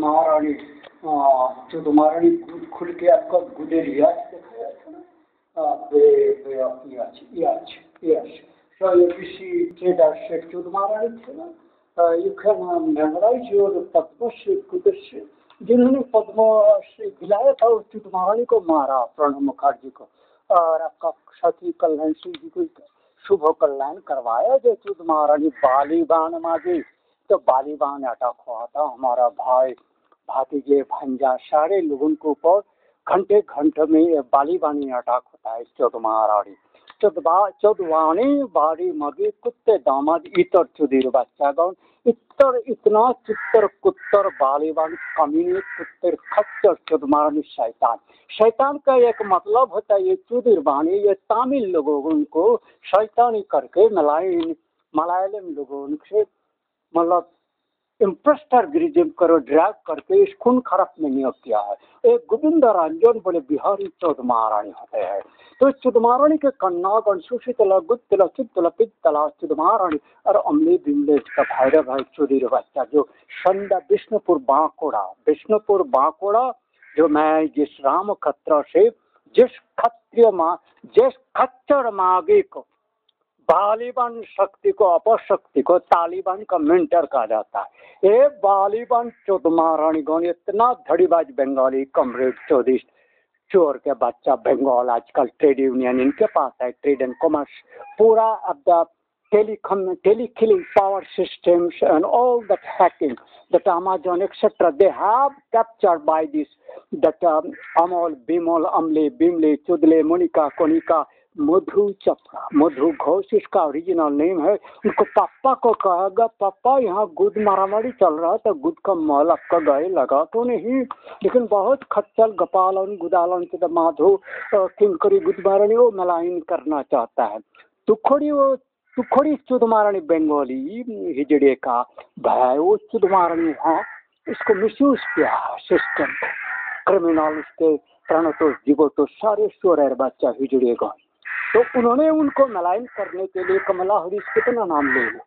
महारानी जो महारानी खुल के आपका गुडे रियाज तो जिन्होंने पद्म से गिलाया था उस चुट महारानी को मारा, प्रणब मुखर्जी को। और आपका साथी कल्याण सिंह जी को शुभ कल्याण करवाया जो चुट महारानी बाली बाण माजी तो बाली बाण अटक हुआ था, हम भाई, भातीजे, भंजा, सारे लोगों के ऊपर घंटे घंटे में बालीबानी अटैक होता है चौद महारानी। चौदवा चौदवानी बाड़ी मगे, कुत्ते, दामाद, इतर चुदीर बच्चा गौन। इतर, इतना चित्तर कुत्तर, बालीबान, कमीने कुत्तर खच्चर चुद महारानी, शैतान। शैतान का एक मतलब होता है ये चुदीर बानी ये तमिल लोगों को शैतानी करके मलाइन मलयालम लोगों से मतलब इम्प्रेस्टर गिरिजिम करो ड्रैग करके इस खून खराब में नियोग किया है। एक गोविंद रंजन बोले, बिहारी चौध महारानी होते हैं। तो चुद महारानी के कन्नागण सुशीतला गुत्तला चित्तला पित्तला चुद महारानी और अमली बिमले का भैरव है चुदीर बच्चा जो संदा विष्णुपुर बांकोड़ा विष्णुपुर बांकोड़ा, जो मैं जिस राम खत्र से, जिस खत्रिय माँ, जिस खच्चर मागे को बालिबान शक्ति को अपशक्ति को तालिबान का मेंटर कहा जाता है। ये बालिबान चौध महाराणी गण इतना धड़ीबाज बंगाली कमरेड चौधरी चोर के बच्चा बंगाल आजकल ट्रेड यूनियन इनके पास है ट्रेड एंड कॉमर्स पूरा अब टेलीकिलिंग power system and all that hacking that Amazon etcetera they have capture by this that Amol Bimol अमले बिमले चुदले मोनिका कोनिका मधु चपड़ा। मधु घोष, इसका ओरिजिनल नेम है। उनको पापा को कहेगा पापा, यहाँ गुद मारामारी चल रहा है तो गुद का माल आपका गाय लगा तो नहीं। लेकिन बहुत खच्चल, गपालन, गुदालन के माधो किंकरी गुद मारानी वो मलाइन करना चाहता है। तुखड़ी, वो तुखड़ी चुद मारानी बंगाली हिजड़े का भय वो चुद मारणी है। इसको मिसयूज किया है सिस्टम क्रिमिनल उसके प्रणतो जीवो तो सारे स्वर बच्चा हिजड़े गए। तो उन्होंने उनको मलाइन करने के लिए कमला हरीश कितना नाम ले लिया?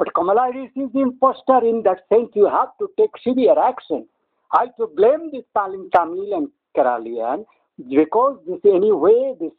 But Kamala Harris is impostor in that sense you have to take severe action I to blame this तालीम Tamil and Keralian because this anyway this